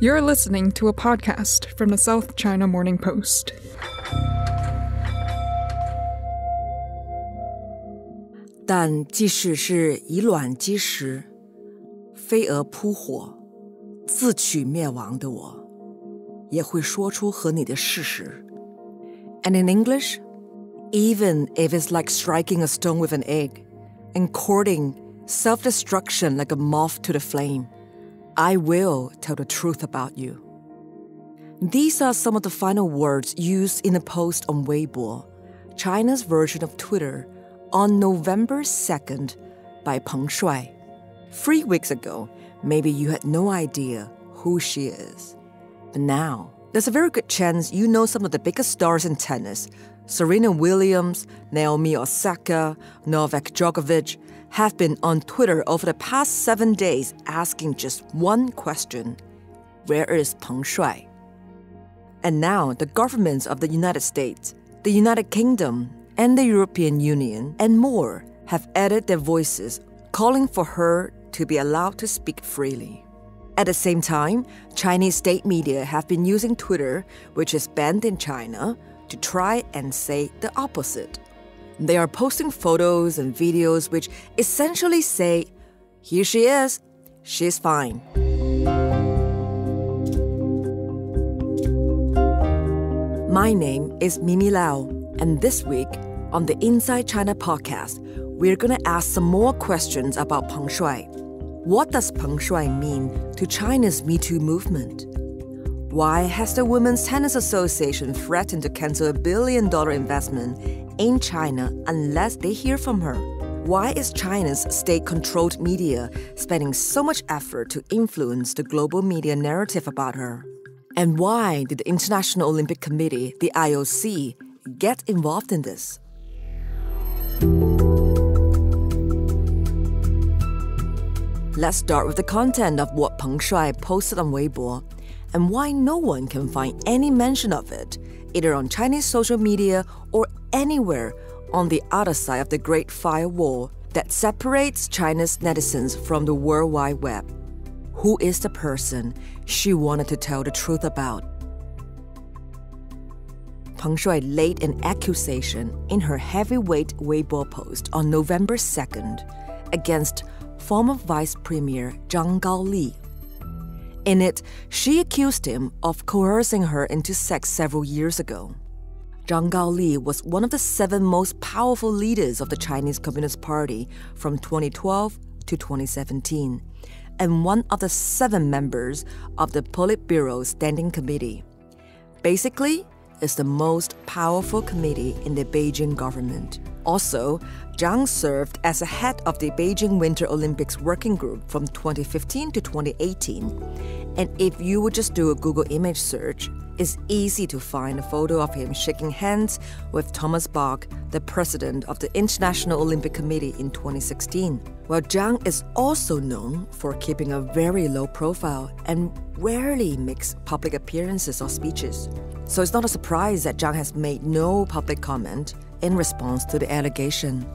You're listening to a podcast from the South China Morning Post. 但即使是以卵击石、飞蛾扑火、自取灭亡的我，也会说出和你的事实。And in English, even if it's like striking a stone with an egg and courting self destruction like a moth to the flame, I will tell the truth about you. These are some of the final words used in a post on Weibo, China's version of Twitter, on November 2nd by Peng Shuai. Three weeks ago, maybe you had no idea who she is. But now, there's a very good chance you know some of the biggest stars in tennis Serena Williams, Naomi Osaka, Novak Djokovic have been on Twitter over the past seven days asking just one question Where is Peng Shuai? And now the governments of the United States, the United Kingdom, and the European Union, and more have added their voices calling for her to be allowed to speak freely. At the same time, Chinese state media have been using Twitter, which is banned in China, to try and say the opposite. They are posting photos and videos which essentially say, Here she is, she's fine. My name is Mimi Lau, and this week on the Inside China podcast, we're going to ask some more questions about Peng Shuai. What does Peng Shuai mean to China's Me Too movement? Why has the Women's Tennis Association threatened to cancel a billion dollar investment in China unless they hear from her? Why is China's state controlled media spending so much effort to influence the global media narrative about her? And why did the International Olympic Committee, the IOC, get involved in this? Let's start with the content of what Peng Shuai posted on Weibo and why no one can find any mention of it, either on Chinese social media or anywhere on the other side of the Great Firewall that separates China's netizens from the World Wide Web. Who is the person she wanted to tell the truth about? Peng Shuai laid an accusation in her heavyweight Weibo post on November 2nd against former Vice Premier Zhang Gaoli. In it, she accused him of coercing her into sex several years ago. Zhang Gaoli was one of the seven most powerful leaders of the Chinese Communist Party from 2012 to 2017, and one of the seven members of the Politburo Standing Committee. Basically, it's the most powerful committee in the Beijing government. Also, Zhang served as the head of the Beijing Winter Olympics Working Group from 2015 to 2018. And if you would just do a Google image search, it's easy to find a photo of him shaking hands with Thomas Bach, the president of the International Olympic Committee in 2016. While Zhang is also known for keeping a very low profile and rarely makes public appearances or speeches. So it's not a surprise that Zhang has made no public comment in response to the allegation.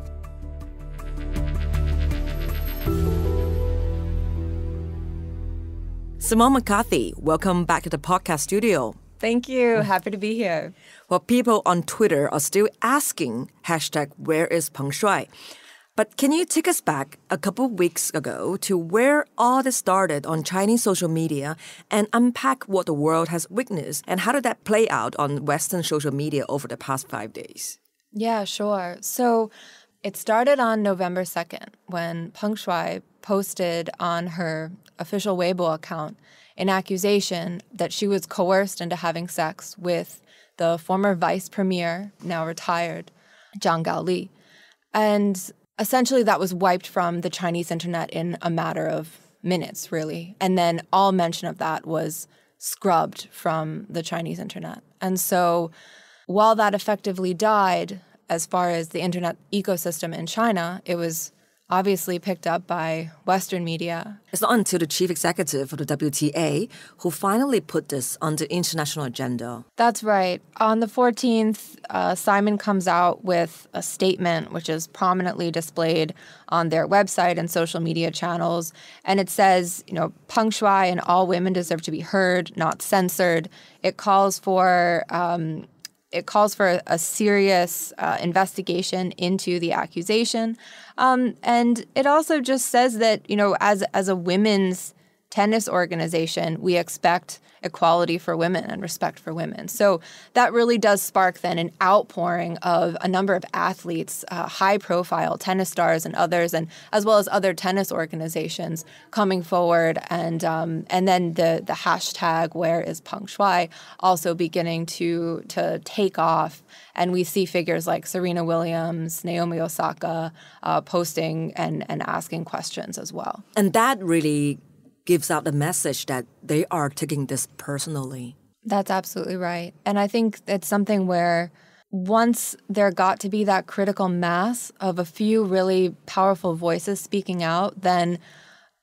Simone McCarthy, welcome back to the podcast studio. Thank you. Happy to be here. Well, people on Twitter are still asking hashtag where is Peng Shuai? But can you take us back a couple weeks ago to where all this started on Chinese social media and unpack what the world has witnessed and how did that play out on Western social media over the past five days? Yeah, sure. So it started on November 2nd when Peng Shuai posted on her official Weibo account an accusation that she was coerced into having sex with the former vice premier, now retired, Zhang Gaoli. And essentially that was wiped from the Chinese internet in a matter of minutes, really. And then all mention of that was scrubbed from the Chinese internet. And so while that effectively died, as far as the internet ecosystem in China, it was obviously picked up by Western media. It's not until the chief executive of the WTA who finally put this on the international agenda. That's right. On the 14th, uh, Simon comes out with a statement which is prominently displayed on their website and social media channels. And it says, you know, Peng Shuai and all women deserve to be heard, not censored. It calls for um, it calls for a, serious uh, investigation into the accusation, um, and it also just says that you know, as as a women's tennis organization, we expect equality for women and respect for women. So that really does spark then an outpouring of a number of athletes, uh, high profile tennis stars and others, and as well as other tennis organizations coming forward. And um, and then the the hashtag Where is Peng Shuai also beginning to to take off. And we see figures like Serena Williams, Naomi Osaka uh, posting and, and asking questions as well. And that really gives out the message that they are taking this personally. That's absolutely right. And I think it's something where once there got to be that critical mass of a few really powerful voices speaking out, then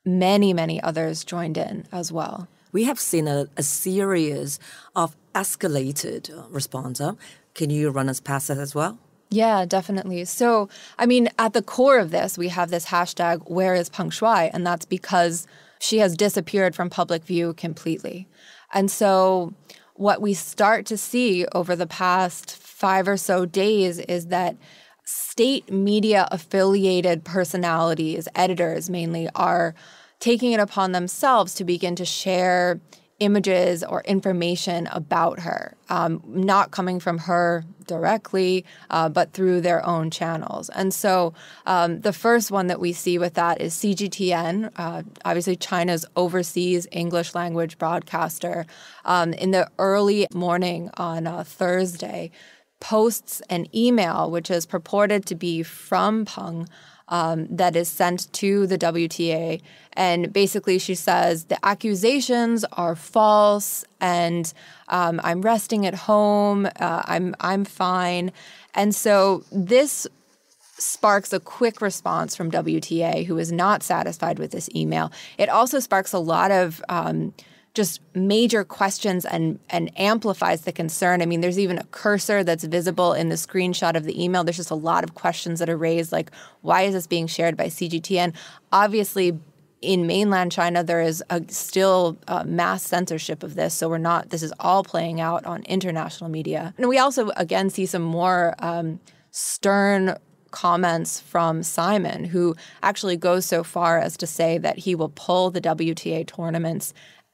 many, many others joined in as well. We have seen a, a series of escalated uh, responses. Can you run us past that as well? Yeah, definitely. So, I mean, at the core of this, we have this hashtag, where is Peng Shuai? And that's because she has disappeared from public view completely. And so, what we start to see over the past five or so days is that state media affiliated personalities, editors mainly, are taking it upon themselves to begin to share images or information about her, um, not coming from her directly, uh, but through their own channels. And so um, the first one that we see with that is CGTN, uh, obviously China's overseas English language broadcaster. Um, in the early morning on uh, Thursday, posts an email which is purported to be from Peng um, that is sent to the WTA. And basically, she says the accusations are false, and um, I'm resting at home. Uh, I'm I'm fine. And so this sparks a quick response from WTA, who is not satisfied with this email. It also sparks a lot of um, just major questions and and amplifies the concern. I mean, there's even a cursor that's visible in the screenshot of the email. There's just a lot of questions that are raised, like why is this being shared by CGTN? Obviously, in mainland China, there is a still uh, mass censorship of this. So we're not. This is all playing out on international media, and we also again see some more um, stern comments from Simon, who actually goes so far as to say that he will pull the WTA tournaments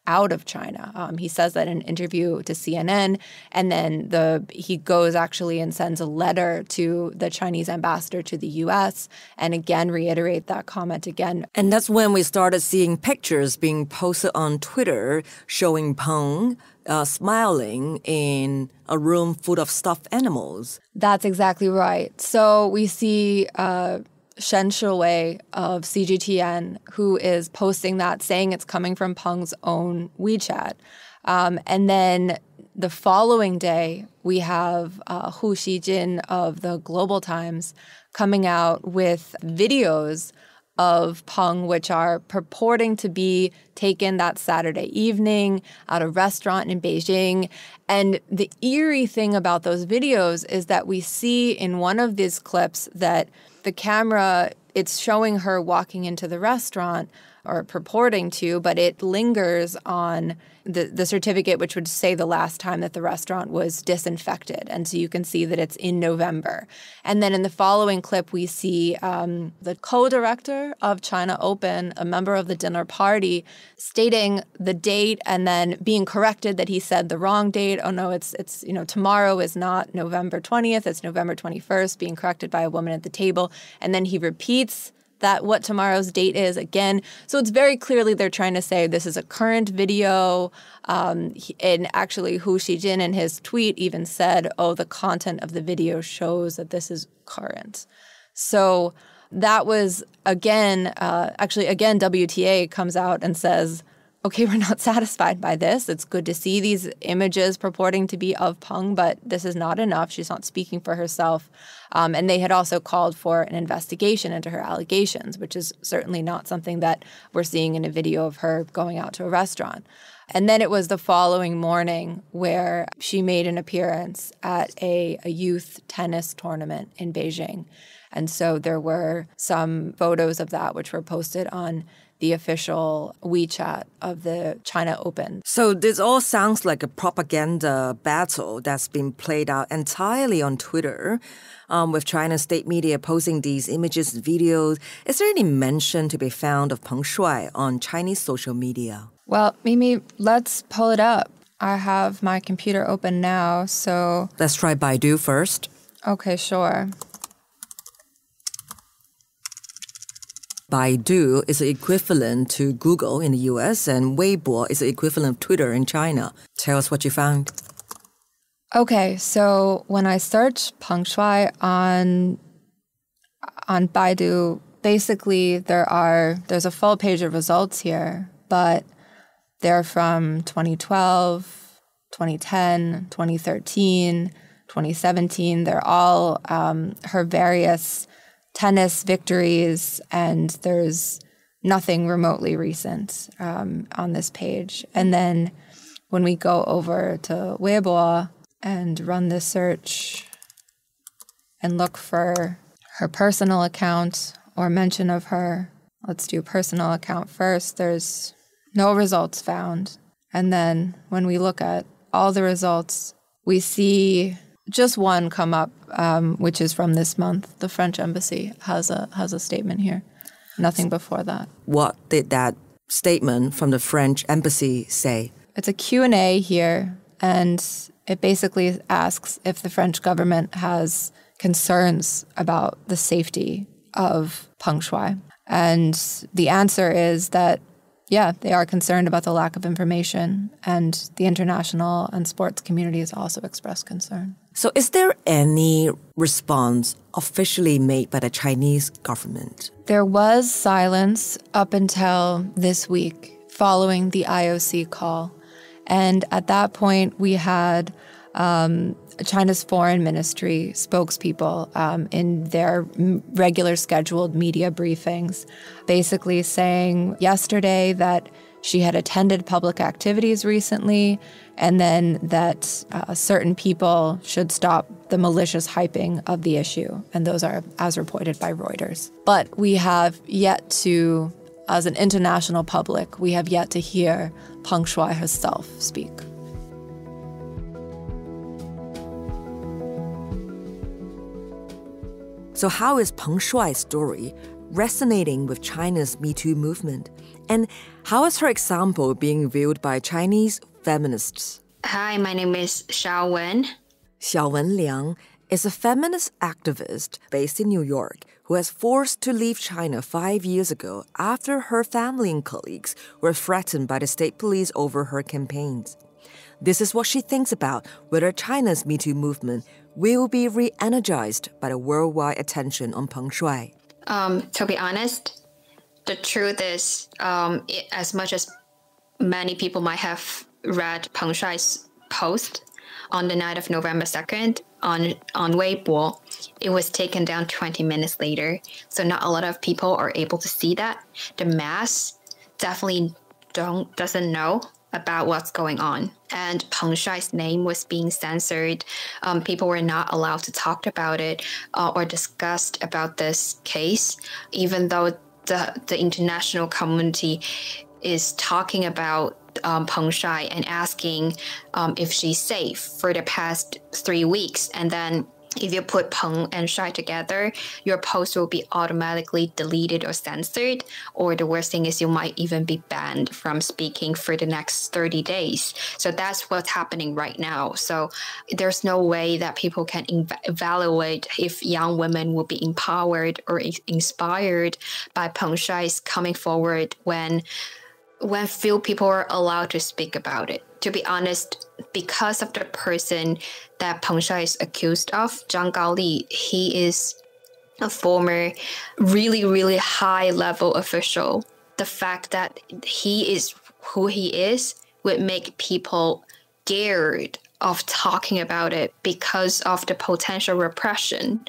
out of China. Um, he says that in an interview to CNN, and then the he goes actually and sends a letter to the Chinese ambassador to the U.S. and again reiterate that comment again. And that's when we started seeing pictures being posted on Twitter showing Peng uh, smiling in a room full of stuffed animals. That's exactly right. So we see. Uh, Shen Shiwei of CGTN, who is posting that, saying it's coming from Peng's own WeChat. Um, and then the following day, we have uh, Hu Xijin of the Global Times coming out with videos of Peng, which are purporting to be taken that Saturday evening at a restaurant in Beijing. And the eerie thing about those videos is that we see in one of these clips that the camera, it's showing her walking into the restaurant or purporting to, but it lingers on the, the certificate, which would say the last time that the restaurant was disinfected. And so you can see that it's in November. And then in the following clip, we see um, the co director of China Open, a member of the dinner party, stating the date and then being corrected that he said the wrong date. Oh no, it's, it's you know, tomorrow is not November 20th, it's November 21st, being corrected by a woman at the table. And then he repeats that what tomorrow's date is again. So it's very clearly they're trying to say this is a current video. Um, and actually, Hu Xijin in his tweet even said, "Oh, the content of the video shows that this is current." So that was again, uh, actually, again, WTA comes out and says okay, we're not satisfied by this. It's good to see these images purporting to be of Peng, but this is not enough. She's not speaking for herself. Um, and they had also called for an investigation into her allegations, which is certainly not something that we're seeing in a video of her going out to a restaurant. And then it was the following morning where she made an appearance at a, a youth tennis tournament in Beijing. And so there were some photos of that which were posted on the official WeChat of the China Open. So this all sounds like a propaganda battle that's been played out entirely on Twitter. Um, with China's state media posting these images and videos, is there any mention to be found of Peng Shuai on Chinese social media? Well, Mimi, let's pull it up. I have my computer open now, so. Let's try Baidu first. Okay, sure. Baidu is equivalent to Google in the US, and Weibo is the equivalent of Twitter in China. Tell us what you found. Okay, so when I search Peng Shuai on on Baidu, basically there are there's a full page of results here, but they're from 2012, 2010, 2013, 2017. They're all um, her various tennis victories, and there's nothing remotely recent um, on this page. And then when we go over to Weibo and run the search and look for her personal account or mention of her, let's do personal account first. There's no results found. And then when we look at all the results, we see just one come up, um, which is from this month. The French embassy has a has a statement here. Nothing before that. What did that statement from the French embassy say? It's a Q&A here and it basically asks if the French government has concerns about the safety of Peng Shuai. And the answer is that yeah, they are concerned about the lack of information, and the international and sports communities also express concern. So, is there any response officially made by the Chinese government? There was silence up until this week following the IOC call. And at that point, we had um, China's foreign ministry spokespeople um, in their regular scheduled media briefings, basically saying yesterday that she had attended public activities recently, and then that uh, certain people should stop the malicious hyping of the issue. And those are as reported by Reuters. But we have yet to, as an international public, we have yet to hear Peng Shuai herself speak. So, how is Peng Shuai's story resonating with China's Me Too movement? And how is her example being viewed by Chinese feminists? Hi, my name is Xiaowen. Xiao Wen Liang is a feminist activist based in New York who was forced to leave China five years ago after her family and colleagues were threatened by the state police over her campaigns. This is what she thinks about whether China's Me Too movement will be re energized by the worldwide attention on Peng Shuai. Um, to be honest, the truth is, um, it, as much as many people might have read Peng Shuai's post on the night of November 2nd on, on Weibo, it was taken down 20 minutes later. So not a lot of people are able to see that. The mass definitely don't doesn't know about what's going on. And Peng Shuai's name was being censored. Um, people were not allowed to talk about it uh, or discussed about this case, even though the, the international community is talking about um, Peng Shuai and asking um, if she's safe for the past three weeks. And then if you put Peng and Shuai together, your post will be automatically deleted or censored. Or the worst thing is you might even be banned from speaking for the next 30 days. So that's what's happening right now. So there's no way that people can ev- evaluate if young women will be empowered or inspired by Peng Shuai's coming forward when when few people are allowed to speak about it. To be honest, because of the person that Peng Shuai is accused of, Zhang Gaoli, he is a former really, really high level official. The fact that he is who he is would make people scared of talking about it because of the potential repression.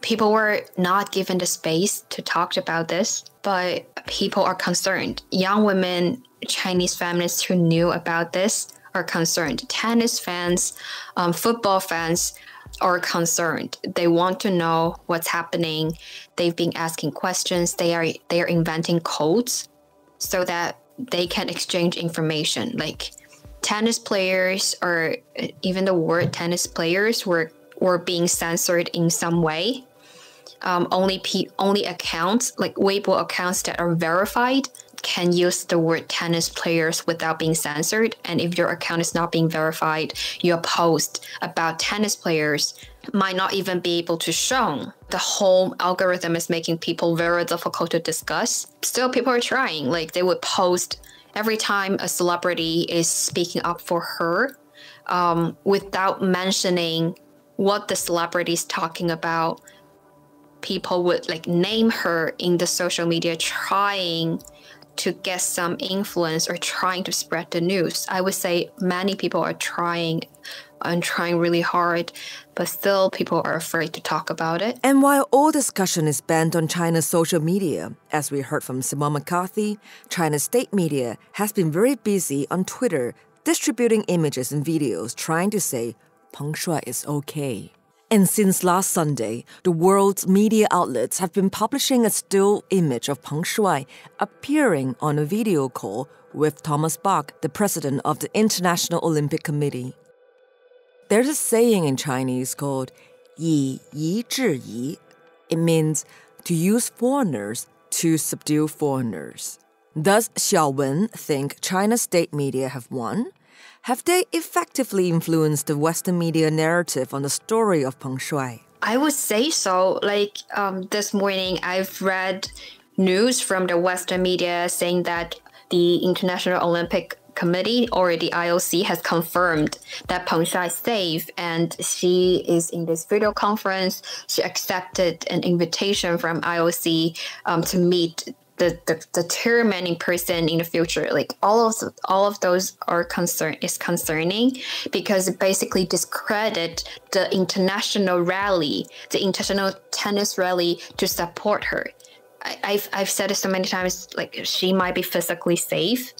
People were not given the space to talk about this, but people are concerned. Young women, Chinese feminists who knew about this are concerned. Tennis fans, um, football fans are concerned. They want to know what's happening. They've been asking questions. They are they are inventing codes so that they can exchange information. Like tennis players or even the word tennis players were were being censored in some way. Um, only only accounts like Weibo accounts that are verified can use the word tennis players without being censored. And if your account is not being verified, your post about tennis players might not even be able to show. The whole algorithm is making people very difficult to discuss. Still, people are trying. Like they would post every time a celebrity is speaking up for her um, without mentioning what the celebrity is talking about people would like name her in the social media trying to get some influence or trying to spread the news i would say many people are trying and trying really hard but still people are afraid to talk about it And while all discussion is banned on China's social media, as we heard from Simone McCarthy, China's state media has been very busy on Twitter distributing images and videos trying to say Peng Shuai is okay. And since last Sunday, the world's media outlets have been publishing a still image of Peng Shuai appearing on a video call with Thomas Bach, the president of the International Olympic Committee. There's a saying in Chinese called "yi yi zhi yi." It means to use foreigners to subdue foreigners. Does Xiaowen think China's state media have won? Have they effectively influenced the Western media narrative on the story of Peng Shuai? I would say so. Like um, this morning, I've read news from the Western media saying that the International Olympic Committee or the IOC has confirmed that Peng Shuai is safe and she is in this video conference. She accepted an invitation from IOC um, to meet the, the, the in person in the future. Like all of all of those are concern is concerning because it basically discredit the international rally, the international tennis rally to support her. I, I've I've said it so many times. Like she might be physically safe,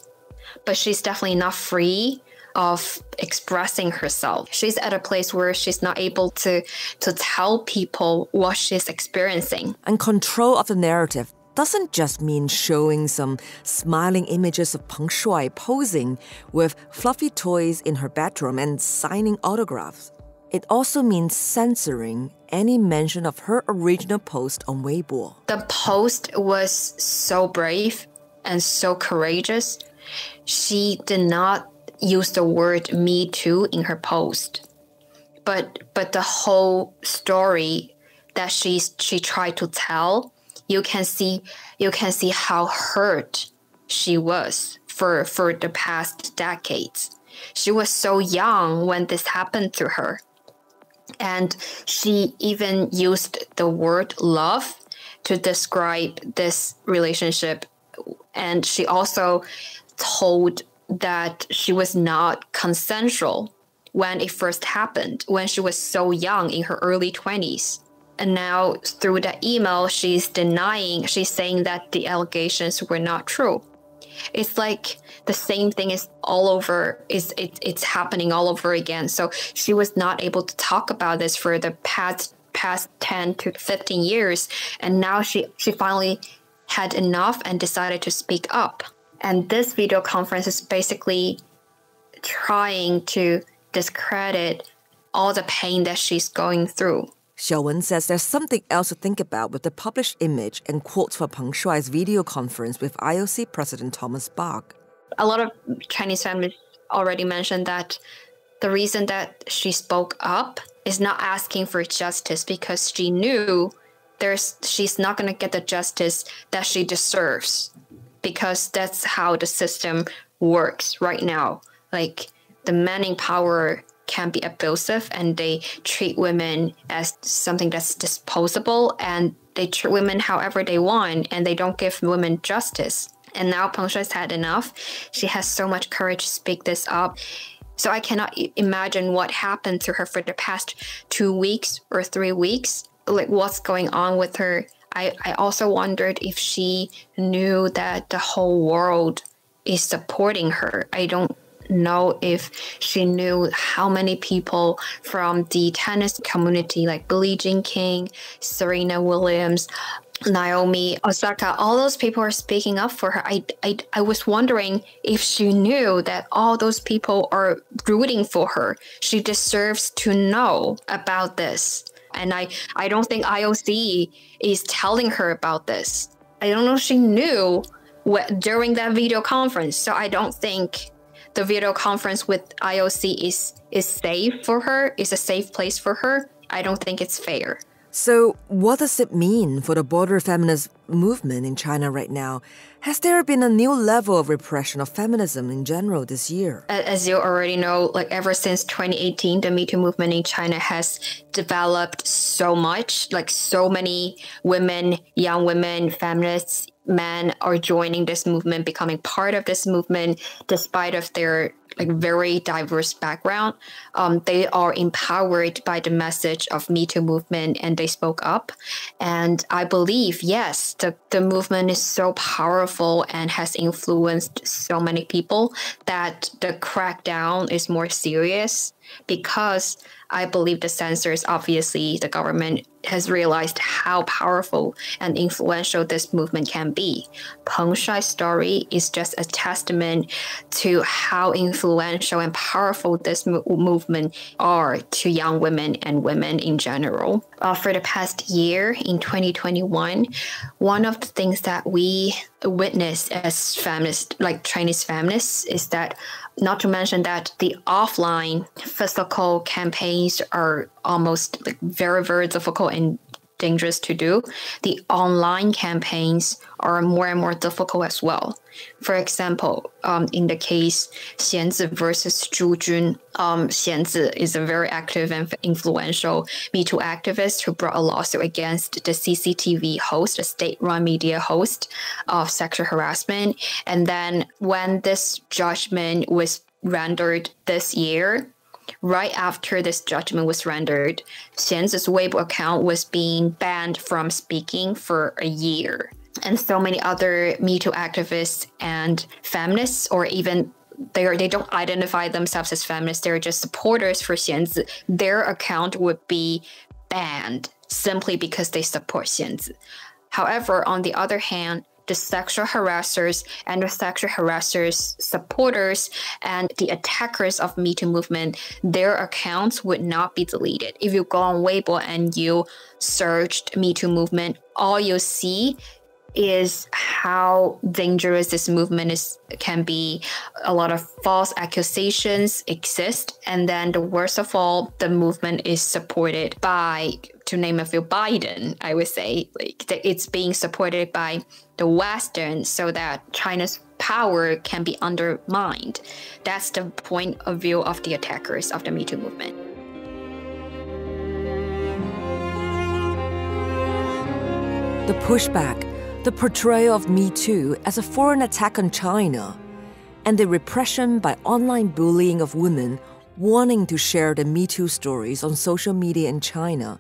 but she's definitely not free of expressing herself. She's at a place where she's not able to to tell people what she's experiencing. And control of the narrative doesn't just mean showing some smiling images of Peng Shuai posing with fluffy toys in her bedroom and signing autographs. It also means censoring any mention of her original post on Weibo. The post was so brave and so courageous. She did not use the word me too in her post. But but the whole story that she she tried to tell, you can see you can see how hurt she was for for the past decades. She was so young when this happened to her. And she even used the word love to describe this relationship. And she also told that she was not consensual when it first happened, when she was so young in her early 20s. And now, through the email, she's denying, she's saying that the allegations were not true. It's like the same thing is all over, is it, it's happening all over again. So she was not able to talk about this for the past past 10 to 15 years. And now she, she finally had enough and decided to speak up. And this video conference is basically trying to discredit all the pain that she's going through. Xiaowen says there's something else to think about with the published image and quotes for Peng Shuai's video conference with IOC President Thomas Bach. A lot of Chinese families already mentioned that the reason that she spoke up is not asking for justice because she knew there's she's not going to get the justice that she deserves because that's how the system works right now. Like the men in power can be abusive and they treat women as something that's disposable and they treat women however they want and they don't give women justice. And now Peng Shuai's had enough. She has so much courage to speak this up. So I cannot imagine what happened to her for the past two weeks or three weeks. Like what's going on with her. I, I also wondered if she knew that the whole world is supporting her. I don't know if she knew how many people from the tennis community, like Billie Jean King, Serena Williams, Naomi Osaka, all those people are speaking up for her. I, I, I was wondering if she knew that all those people are rooting for her. She deserves to know about this. And I, I don't think IOC is telling her about this. I don't know if she knew what, during that video conference. So I don't think the video conference with IOC is is safe for her, is a safe place for her. I don't think it's fair. So, what does it mean for the border feminist movement in China right now? Has there been a new level of repression of feminism in general this year? As you already know, like ever since 2018, the Me Too movement in China has developed so much. Like so many women, young women, feminists, men are joining this movement, becoming part of this movement, despite of their like very diverse background. Um, they are empowered by the message of Me Too movement and they spoke up. And I believe, yes, the, the movement is so powerful and has influenced so many people that the crackdown is more serious because I believe the censors, obviously, the government has realized how powerful and influential this movement can be. Peng Shuai's story is just a testament to how influential and powerful this mo- movement are to young women and women in general. Uh, for the past year in 2021, one of the things that we witnessed as feminists, like Chinese feminists, is that not to mention that the offline physical campaigns are almost like very, very difficult and dangerous to do. The online campaigns are more and more difficult as well. For example, um, in the case Xianzi versus Zhu Jun, um, Xianzi is a very active and influential Me Too activist who brought a lawsuit against the CCTV host, a state-run media host of sexual harassment. And then when this judgment was rendered this year, right after this judgment was rendered, Xianzi's Weibo account was being banned from speaking for a year. And so many other Me Too activists and feminists, or even they are, they don't identify themselves as feminists, they're just supporters for Xianzi, their account would be banned simply because they support Xianzi. However, on the other hand, the sexual harassers and the sexual harassers supporters and the attackers of Me Too movement, their accounts would not be deleted. If you go on Weibo and you searched Me Too movement, all you'll see is how dangerous this movement is can be. A lot of false accusations exist and then the worst of all the movement is supported by to name a few biden i would say. Like it's being supported by the western so that china's power can be undermined. That's the point of view of the attackers of the me too movement. The pushback the portrayal of Me Too as a foreign attack on China, and the repression by online bullying of women wanting to share the Me Too stories on social media in China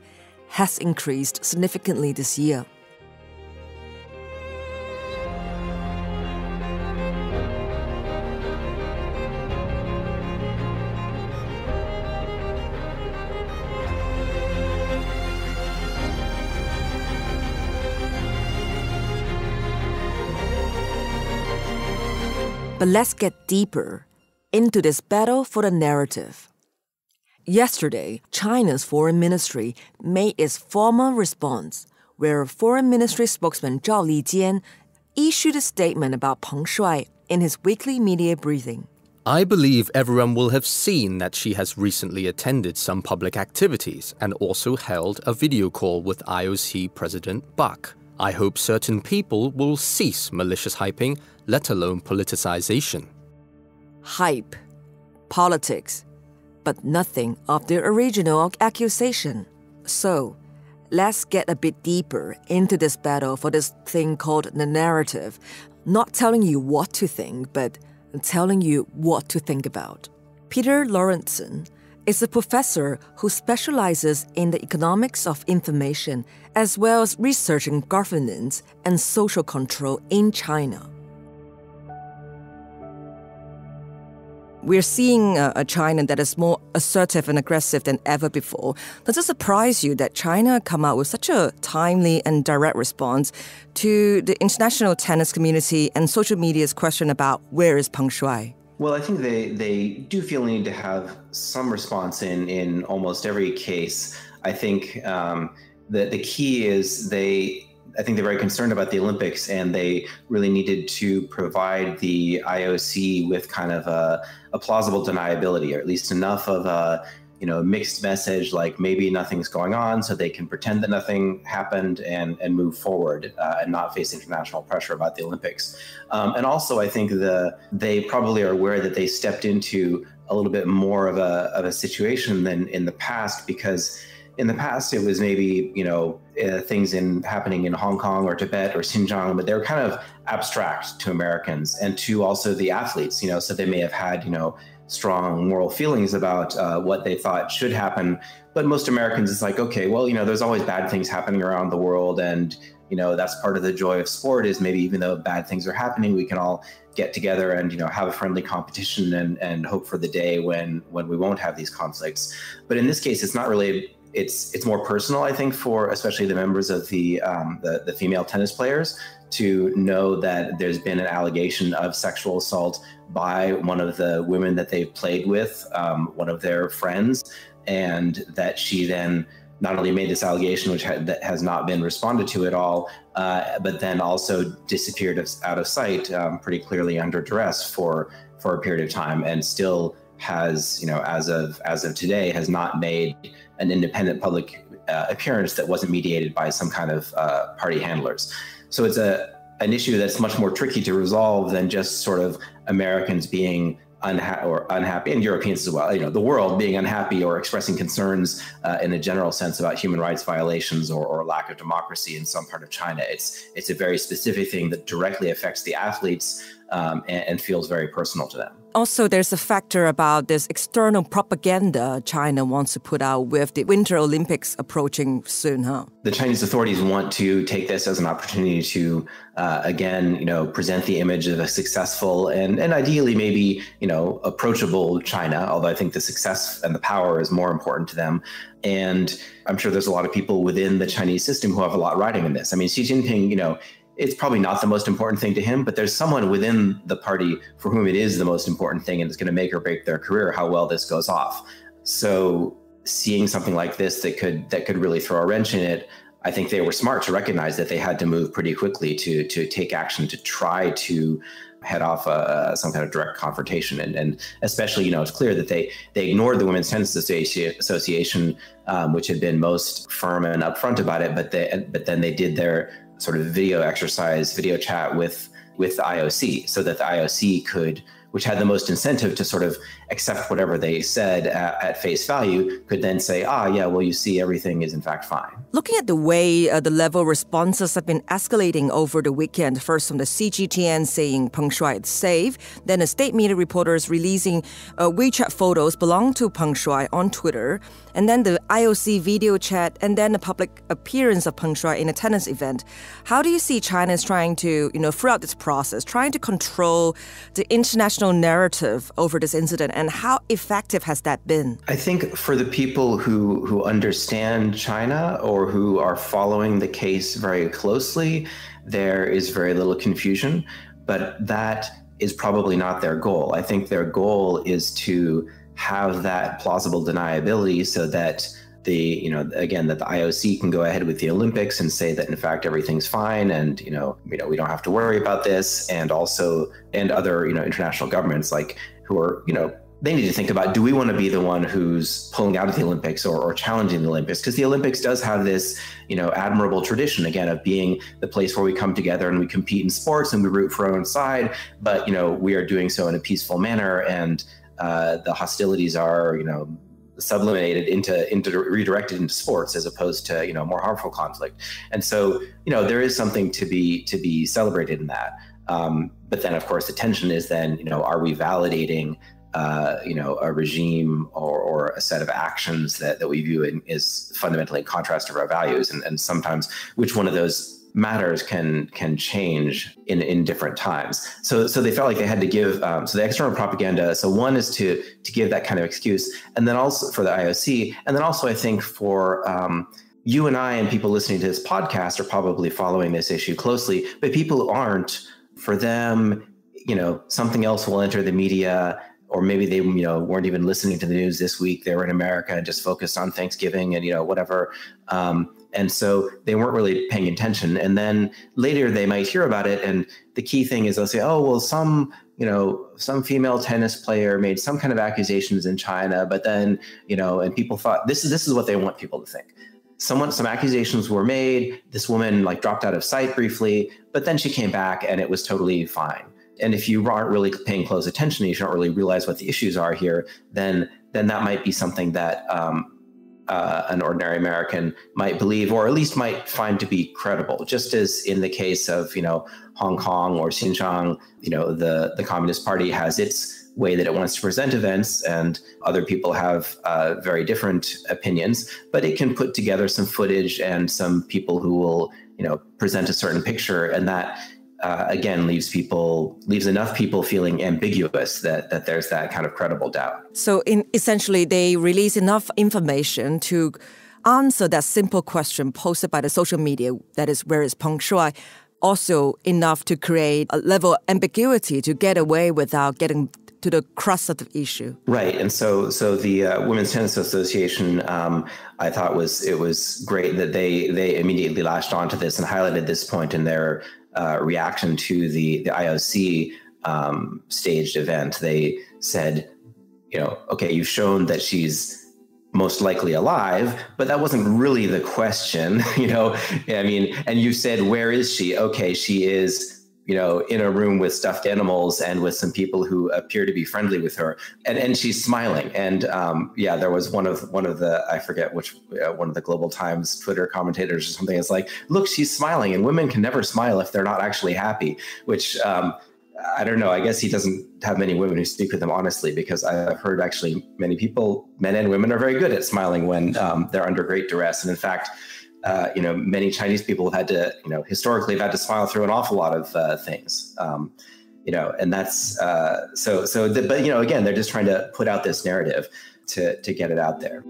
has increased significantly this year. But let's get deeper into this battle for the narrative. Yesterday, China's foreign ministry made its formal response, where foreign ministry spokesman Zhao Lijian issued a statement about Peng Shuai in his weekly media briefing. I believe everyone will have seen that she has recently attended some public activities and also held a video call with IOC President Bach. I hope certain people will cease malicious hyping, let alone politicization. Hype, politics, but nothing of the original accusation. So, let's get a bit deeper into this battle for this thing called the narrative. not telling you what to think, but telling you what to think about. Peter Lorentzen is a professor who specializes in the economics of information as well as researching governance and social control in China. We're seeing a, China that is more assertive and aggressive than ever before. Does it surprise you that China come out with such a timely and direct response to the international tennis community and social media's question about where is Peng Shuai? Well, I think they, they do feel need to have some response in, in almost every case. I think um, the, the key is they I think they're very concerned about the Olympics, and they really needed to provide the IOC with kind of a, a plausible deniability, or at least enough of a you know mixed message, like maybe nothing's going on, so they can pretend that nothing happened and and move forward uh, and not face international pressure about the Olympics. Um, and also, I think the they probably are aware that they stepped into a little bit more of a of a situation than in the past because in the past it was maybe you know uh, things in happening in Hong Kong or Tibet or Xinjiang, but they're kind of abstract to Americans and to also the athletes. You know, so they may have had you know strong moral feelings about uh, what they thought should happen, but most Americans it's like okay, well you know there's always bad things happening around the world and you know that's part of the joy of sport is maybe even though bad things are happening we can all get together and you know have a friendly competition and and hope for the day when when we won't have these conflicts. But in this case it's not really it's it's more personal, I think, for especially the members of the, um, the the, female tennis players to know that there's been an allegation of sexual assault by one of the women that they've played with, um, one of their friends, and that she then not only made this allegation, which that has not been responded to at all, uh, but then also disappeared out of sight um, pretty clearly under duress for for a period of time, and still has, you know, as of as of today, has not made an independent public uh, appearance that wasn't mediated by some kind of uh, party handlers. So it's a an issue that's much more tricky to resolve than just sort of Americans being unhappy or unhappy, and Europeans as well. You know, the world being unhappy or expressing concerns uh, in a general sense about human rights violations or, or lack of democracy in some part of China. It's it's a very specific thing that directly affects the athletes um, and, and feels very personal to them also there's a factor about this external propaganda China wants to put out with the Winter Olympics approaching soon, huh? The Chinese authorities want to take this as an opportunity to, uh, again, you know, present the image of a successful and, and ideally maybe, you know, approachable China, although I think the success and the power is more important to them. And I'm sure there's a lot of people within the Chinese system who have a lot riding in this. I mean, Xi Jinping, you know, it's probably not the most important thing to him, but there's someone within the party for whom it is the most important thing and it's going to make or break their career how well this goes off. So seeing something like this that could that could really throw a wrench in it, I think they were smart to recognize that they had to move pretty quickly to to take action to try to head off uh, some kind of direct confrontation. And, and especially, you know, it's clear that they they ignored the Women's Tennis Association, um, which had been most firm and upfront about it, but they but then they did their sort of video exercise, video chat with with the IOC, so that the IOC could which had the most incentive to sort of accept whatever they said at, at, face value, could then say, ah, yeah, well, you see, everything is in fact fine. Looking at the way uh, the level responses have been escalating over the weekend, first from the CGTN saying Peng Shuai is safe, then a state media reporters releasing uh, WeChat photos belong to Peng Shuai on Twitter, and then the IOC video chat, and then the public appearance of Peng Shuai in a tennis event. How do you see China is trying to, you know, throughout this process, trying to control the international narrative over this incident, and how effective has that been? I think for the people who who understand China or who are following the case very closely, there is very little confusion, but that is probably not their goal. I think their goal is to have that plausible deniability so that the you know again that the IOC can go ahead with the Olympics and say that in fact everything's fine and you know you know we don't have to worry about this and also and other you know international governments like who are you know they need to think about do we want to be the one who's pulling out of the Olympics or, or challenging the Olympics? Because the Olympics does have this, you know, admirable tradition again of being the place where we come together and we compete in sports and we root for our own side, but you know we are doing so in a peaceful manner and uh, the hostilities are, you know, sublimated into into redirected into sports as opposed to you know more harmful conflict. And so you know there is something to be to be celebrated in that. Um, but then, of course, the tension is then, you know, are we validating, uh, you know, a regime or, or a set of actions that, that we view in, is fundamentally in contrast to our values? And, and sometimes which one of those matters can can change in in different times. So so they felt like they had to give um, so the external propaganda. So one is to to give that kind of excuse, and then also for the IOC, and then also I think for um, you and I and people listening to this podcast are probably following this issue closely, but people who aren't, for them, you know, something else will enter the media or maybe they you know weren't even listening to the news this week. They were in america and just focused on thanksgiving and you know whatever. Um, and so they weren't really paying attention. And then later they might hear about it. And the key thing is they'll say oh well some you know some female tennis player made some kind of accusations in china. But then you know and people thought this is this is what they want people to think. Someone some accusations were made. This woman like dropped out of sight briefly but then she came back and it was totally fine and if you aren't really paying close attention you don't really realize what the issues are here then then that might be something that um, uh, an ordinary American might believe, or at least might find to be credible. Just as in the case of you know Hong Kong or Xinjiang, you know the the Communist Party has its way that it wants to present events, and other people have uh, very different opinions. But it can put together some footage and some people who will you know present a certain picture, and that uh, again leaves people leaves enough people feeling ambiguous that that there's that kind of credible doubt. So in essentially they release enough information to answer that simple question posted by the social media that is where is Peng Shuai also enough to create a level of ambiguity to get away without getting to the crux of the issue. Right, and so so the uh, Women's Tennis Association, um, I thought was it was great that they they immediately latched onto this and highlighted this point in their uh, reaction to the the IOC um, staged event. They said, you know, okay, you've shown that she's most likely alive, but that wasn't really the question, you know. I mean, and you said, where is she? Okay, she is you know, in a room with stuffed animals and with some people who appear to be friendly with her, and and she's smiling. And um, yeah, there was one of one of the I forget which uh, one of the Global Times Twitter commentators or something. It's like, look, she's smiling, and women can never smile if they're not actually happy. Which um, I don't know. I guess he doesn't have many women who speak with him honestly, because I've heard actually many people, men and women, are very good at smiling when um, they're under great duress. And in fact uh, you know, many Chinese people have had to, you know, historically have had to smile through an awful lot of uh, things. Um, you know, and that's uh, so. So, the, but you know, again, they're just trying to put out this narrative to to get it out there.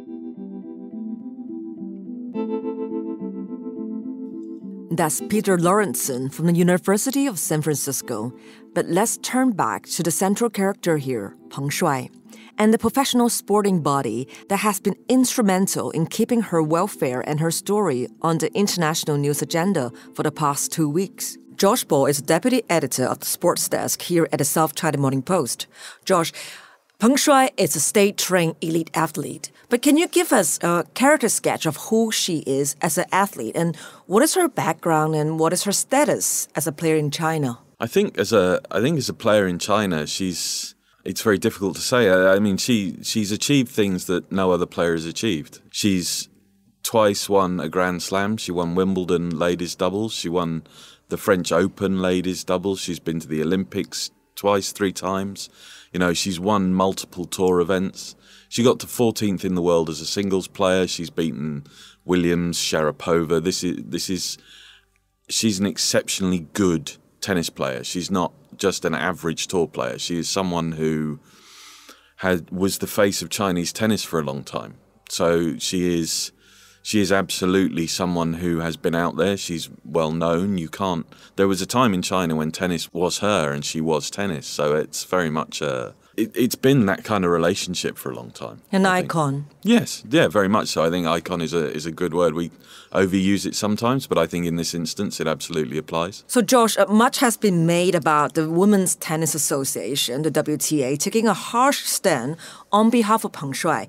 That's Peter Lorentzen from the University of San Francisco. But let's turn back to the central character here, Peng Shuai and the professional sporting body that has been instrumental in keeping her welfare and her story on the international news agenda for the past two weeks. Josh Ball is deputy editor of the sports desk here at the South China Morning Post. Josh, Peng Shuai is a state-trained elite athlete, but can you give us a character sketch of who she is as an athlete and what is her background and what is her status as a player in China? I think as a I think as a player in China, she's it's very difficult to say. I, I mean, she she's achieved things that no other player has achieved. She's twice won a Grand Slam. She won Wimbledon ladies doubles. She won the French Open ladies doubles. She's been to the Olympics twice, three times. You know, she's won multiple tour events. She got to 14th in the world as a singles player. She's beaten Williams, Sharapova. This is this is she's an exceptionally good tennis player. She's not just an average tour player. She is someone who had was the face of Chinese tennis for a long time. So she is she is absolutely someone who has been out there. She's well known. You can't. There was a time in China when tennis was her and she was tennis. So it's very much a it, has been that kind of relationship for a long time. An icon. Yes, yeah, very much so. I think icon is a is a good word. We overuse it sometimes, but I think in this instance it absolutely applies. So, Josh, uh, much has been made about the Women's Tennis Association, the WTA, taking a harsh stand on behalf of Peng Shuai.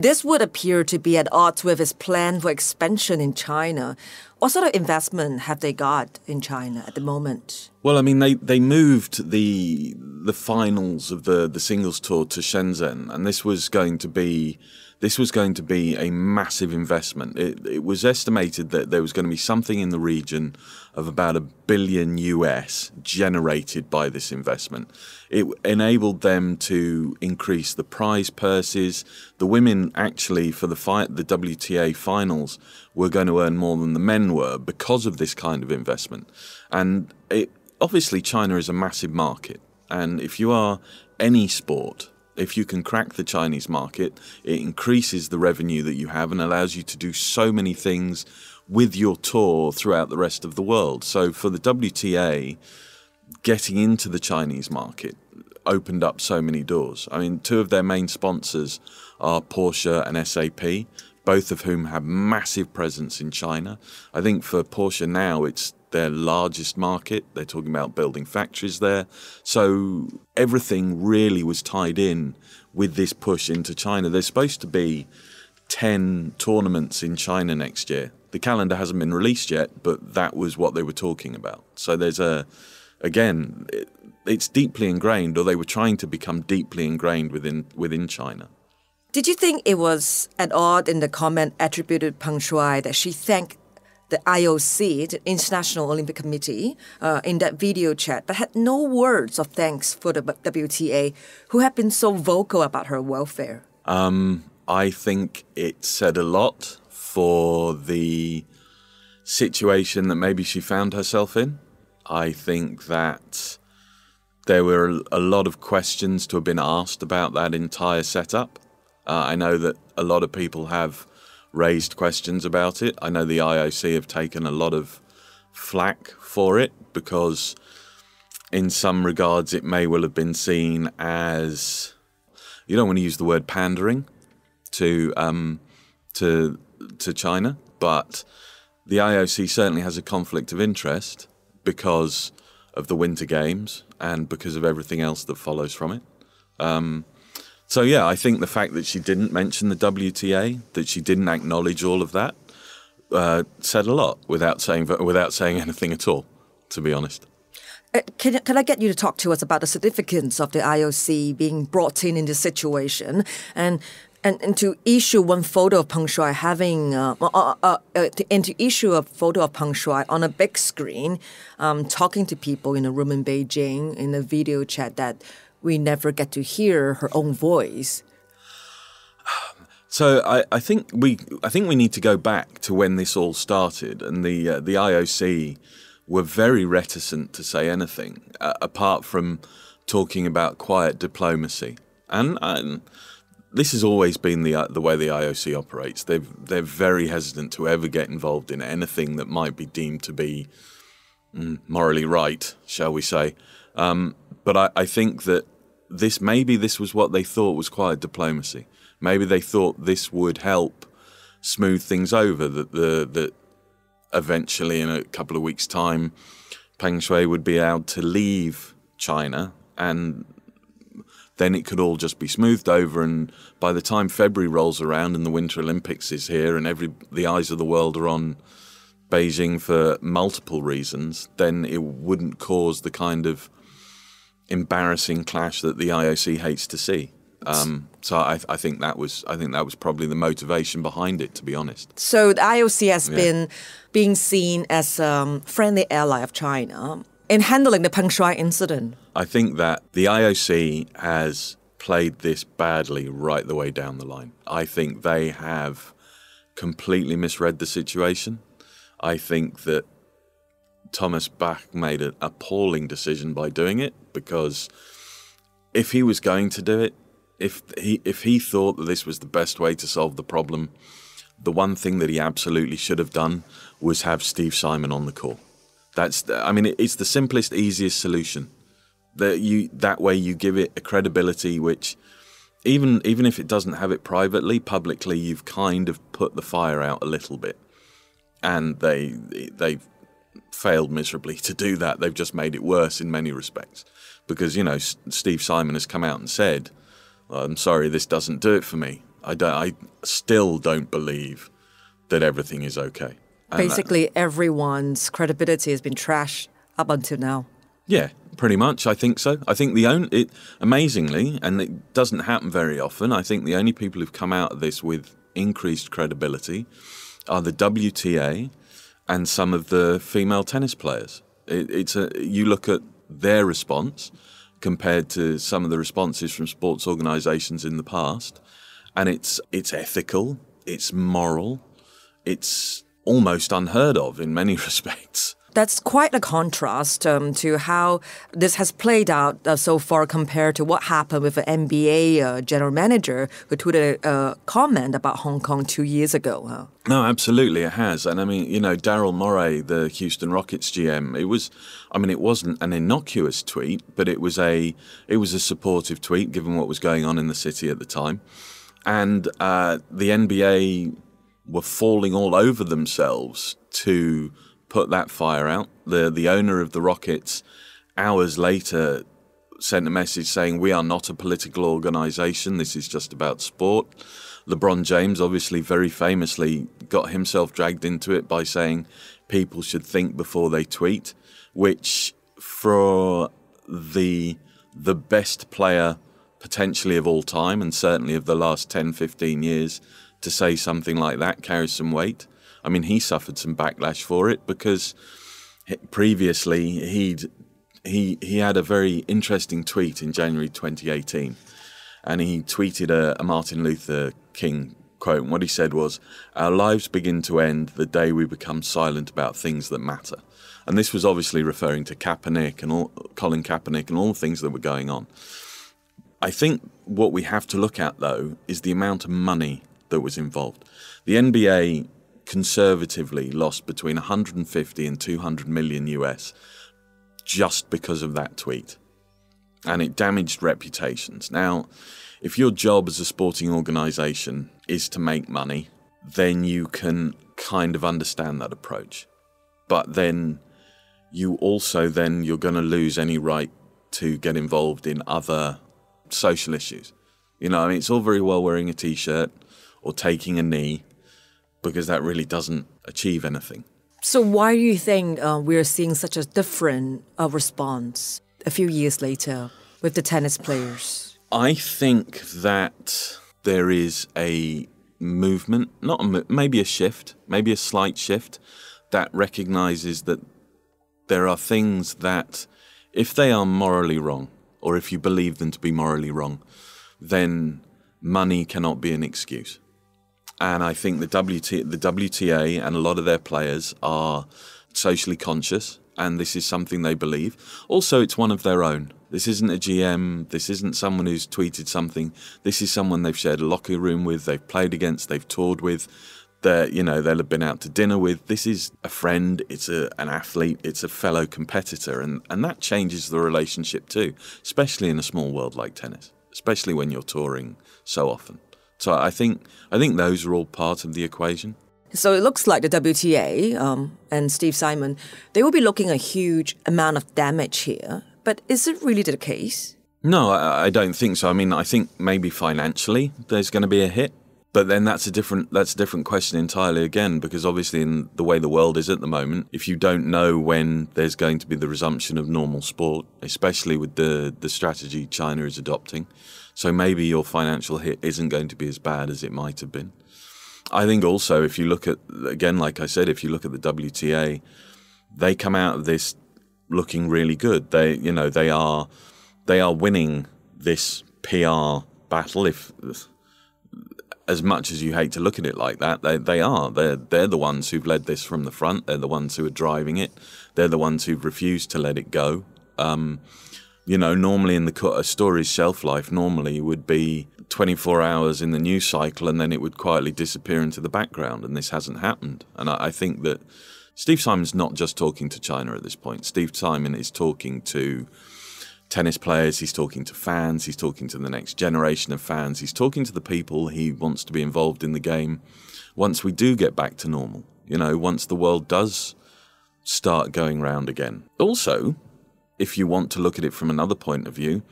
This would appear to be at odds with his plan for expansion in China. What sort of investment have they got in China at the moment? Well, I mean, they, they moved the the finals of the, the singles tour to Shenzhen, and this was going to be this was going to be a massive investment. It, it was estimated that there was going to be something in the region of about a billion US generated by this investment. It enabled them to increase the prize purses. The women actually for the fight, the WTA finals were going to earn more than the men were because of this kind of investment. And it, obviously, China is a massive market. And if you are any sport, if you can crack the Chinese market, it increases the revenue that you have and allows you to do so many things with your tour throughout the rest of the world. So for the WTA, getting into the Chinese market opened up so many doors. I mean, two of their main sponsors are Porsche and SAP, both of whom have massive presence in China. I think for Porsche now, it's their largest market. They're talking about building factories there. So everything really was tied in with this push into China. There's supposed to be 10 tournaments in China next year. The calendar hasn't been released yet, but that was what they were talking about. So there's a, again, it, it's deeply ingrained, or they were trying to become deeply ingrained within within China. Did you think it was at odd in the comment attributed Peng Shuai that she thanked the IOC, the International Olympic Committee, uh, in that video chat, but had no words of thanks for the WTA, who had been so vocal about her welfare? Um, I think it said a lot for the situation that maybe she found herself in. I think that there were a lot of questions to have been asked about that entire setup. Uh, I know that a lot of people have raised questions about it. I know the IOC have taken a lot of flack for it because, in some regards, it may well have been seen as you don't want to use the word pandering to um, to to China, but the IOC certainly has a conflict of interest because of the Winter Games and because of everything else that follows from it. Um, so yeah, I think the fact that she didn't mention the WTA, that she didn't acknowledge all of that, uh, said a lot without saying without saying anything at all. To be honest. Uh, can, can I get you to talk to us about the significance of the IOC being brought in in this situation and and, and to issue one photo of Peng Shuai having uh, uh, uh, uh, to, and to issue a photo of Peng Shuai on a big screen, um, talking to people in a room in Beijing in a video chat that we never get to hear her own voice. So I, I think we I think we need to go back to when this all started, and the uh, the IOC were very reticent to say anything uh, apart from talking about quiet diplomacy, and, and this has always been the uh, the way the IOC operates. They they're very hesitant to ever get involved in anything that might be deemed to be mm, morally right, shall we say. Um, but I, I think that this maybe this was what they thought was quiet diplomacy. Maybe they thought this would help smooth things over. That the that eventually, in a couple of weeks' time, Peng Shuai would be allowed to leave China, and then it could all just be smoothed over. And by the time February rolls around and the Winter Olympics is here, and every the eyes of the world are on Beijing for multiple reasons, then it wouldn't cause the kind of embarrassing clash that the IOC hates to see. Um, so I, I, think that was I think that was probably the motivation behind it, to be honest. So the IOC has yeah. been being seen as a um, friendly ally of China in handling the Peng Shuai incident. I think that the IOC has played this badly right the way down the line. I think they have completely misread the situation. I think that Thomas Bach made an appalling decision by doing it because if he was going to do it, if he if he thought that this was the best way to solve the problem, the one thing that he absolutely should have done was have Steve Simon on the call. That's I mean it's the simplest, easiest solution. That you that way you give it a credibility which even even if it doesn't have it privately, publicly you've kind of put the fire out a little bit. And they they've failed miserably to do that. They've just made it worse in many respects. Because, you know, S- Steve Simon has come out and said, I'm sorry, this doesn't do it for me. I, don't, I still don't believe that everything is okay. And that- Basically, everyone's credibility has been trashed up until now. Yeah, pretty much. I think so. I think the only, it, amazingly, and it doesn't happen very often. I think the only people who've come out of this with increased credibility are the WTA and some of the female tennis players. It, it's a you look at their response compared to some of the responses from sports organisations in the past, and it's it's ethical, it's moral, it's almost unheard of in many respects. That's quite a contrast um, to how this has played out uh, so far compared to what happened with an NBA uh, general manager who tweeted a comment about Hong Kong two years ago. No, absolutely, it has. And I mean, you know, Daryl Morey, the Houston Rockets GM, it was, I mean, it wasn't an innocuous tweet, but it was a, it was a supportive tweet given what was going on in the city at the time, and uh, the NBA were falling all over themselves to put that fire out. The the owner of the Rockets, hours later, sent a message saying, We are not a political organisation. This is just about sport. LeBron James, obviously, very famously, got himself dragged into it by saying people should think before they tweet, which for the the best player potentially of all time and certainly of the last 10 15 years to say something like that carries some weight i mean he suffered some backlash for it because previously he'd he he had a very interesting tweet in January 2018, and he tweeted a, a Martin Luther King quote. And what he said was, "Our lives begin to end the day we become silent about things that matter." And this was obviously referring to Kaepernick and all, Colin Kaepernick and all the things that were going on. I think what we have to look at though is the amount of money that was involved. The NBA conservatively lost between 150 and 200 million US just because of that tweet. And it damaged reputations. Now, if your job as a sporting organisation is to make money, then you can kind of understand that approach. But then you also then you're going to lose any right to get involved in other social issues. You know, I mean, it's all very well wearing a t-shirt or taking a knee because that really doesn't achieve anything. So, why do you think uh, we're seeing such a different uh, response a few years later with the tennis players? I think that there is a movement, not a, maybe a shift, maybe a slight shift, that recognizes that there are things that, if they are morally wrong, or if you believe them to be morally wrong, then money cannot be an excuse. And I think the, WT, the WTA and a lot of their players are socially conscious, and this is something they believe. Also, it's one of their own. This isn't a GM. This isn't someone who's tweeted something. This is someone they've shared a locker room with, they've played against, they've toured with, that you know they'll have been out to dinner with. This is a friend. It's a, an athlete. It's a fellow competitor, and and that changes the relationship too, especially in a small world like tennis, especially when you're touring so often. So I think I think those are all part of the equation. So it looks like the WTA um, and Steve Simon, they will be looking a huge amount of damage here. But is it really the case? No, I, I don't think so. I mean, I think maybe financially there's going to be a hit, but then that's a different that's a different question entirely again because obviously in the way the world is at the moment, if you don't know when there's going to be the resumption of normal sport, especially with the the strategy China is adopting, so maybe your financial hit isn't going to be as bad as it might have been. I think also if you look at again, like I said, if you look at the WTA, they come out of this looking really good. They, you know, they are they are winning this PR battle. If as much as you hate to look at it like that, they they are. They're they're the ones who've led this from the front. They're the ones who are driving it. They're the ones who've refused to let it go. Um, you know, normally in the a story's shelf life normally would be 24 hours in the news cycle, and then it would quietly disappear into the background. And this hasn't happened. And I, I think that Steve Simon's not just talking to China at this point. Steve Simon is talking to tennis players, he's talking to fans, he's talking to the next generation of fans, he's talking to the people he wants to be involved in the game once we do get back to normal, you know, once the world does start going round again. Also, if you want to look at it from another point of view,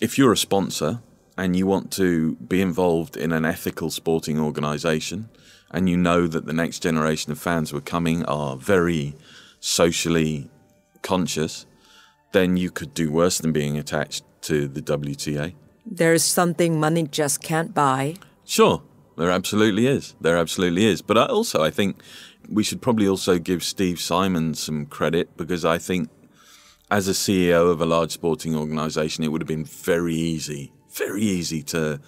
if you're a sponsor and you want to be involved in an ethical sporting organisation and you know that the next generation of fans who are coming are very socially conscious, then you could do worse than being attached to the WTA. There is something money just can't buy. Sure, there absolutely is. There absolutely is. But I also, I think we should probably also give Steve Simon some credit because I think as a CEO of a large sporting organisation, it would have been very easy, very easy to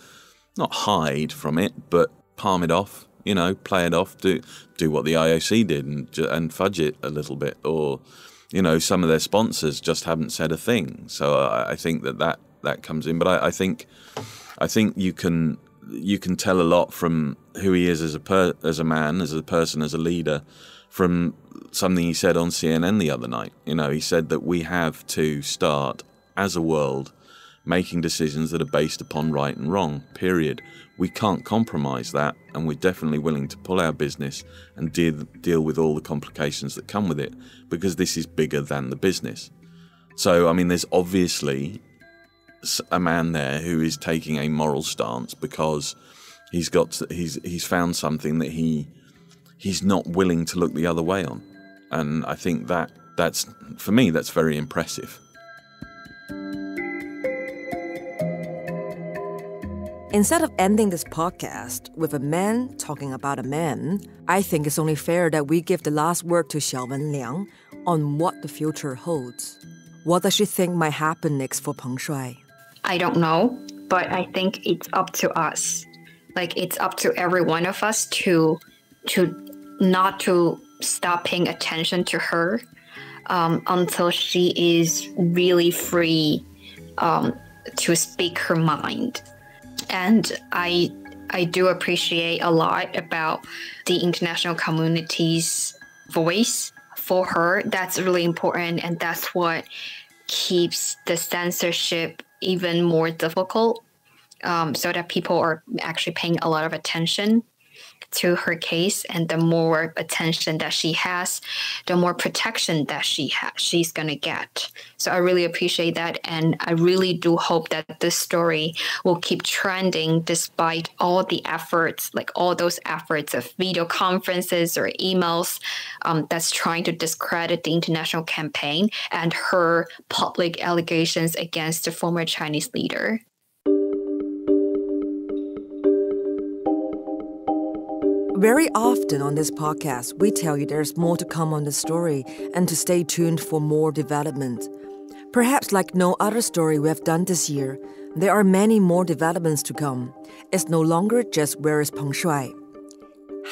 not hide from it, but palm it off. You know, play it off, do do what the IOC did, and and fudge it a little bit, or you know, some of their sponsors just haven't said a thing. So I, I think that, that that comes in. But I, I, think I think you can you can tell a lot from who he is as a per, as a man, as a person, as a leader, from something he said on CNN the other night. You know, he said that we have to start as a world making decisions that are based upon right and wrong, period. We can't compromise that, and we're definitely willing to pull our business and deal, deal with all the complications that come with it because this is bigger than the business. So, I mean, there's obviously a man there who is taking a moral stance because he's got he's he's found something that he he's not willing to look the other way on, and I think that that's for me that's very impressive. Instead of ending this podcast with a man talking about a man, I think it's only fair that we give the last word to Xiaowen Liang on what the future holds. What does she think might happen next for Peng Shuai? I don't know, but I think it's up to us. Like it's up to every one of us to to not to stop paying attention to her um, until she is really free um, to speak her mind and I I do appreciate a lot about the international community's voice for her. That's really important, and that's what keeps the censorship even more difficult. Um, so that people are actually paying a lot of attention to her case and the more attention that she has the more protection that she has she's going to get. So i really appreciate that and i really do hope that this story will keep trending despite all the efforts like all those efforts of video conferences or emails um, that's trying to discredit the international campaign and her public allegations against the former chinese leader Very often on this podcast, we tell you there's more to come on the story and to stay tuned for more development. Perhaps like no other story we have done this year, there are many more developments to come. It's no longer just where is Peng Shuai.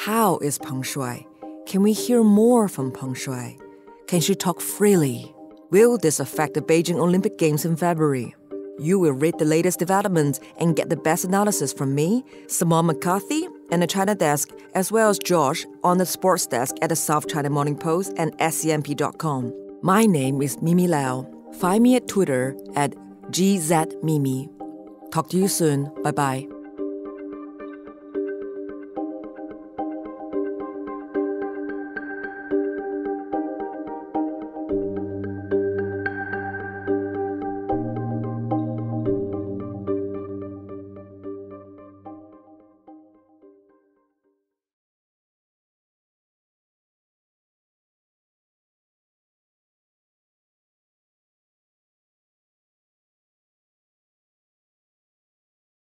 How is Peng Shuai? Can we hear more from Peng Shuai? Can she talk freely? Will this affect the Beijing Olympic Games in February? You will read the latest developments and get the best analysis from me, Simone McCarthy, and the China desk, as well as Josh on the sports desk at the South China Morning Post and scmp.com. My name is Mimi Lau. Find me at Twitter at GZMimi. Talk to you soon. Bye bye.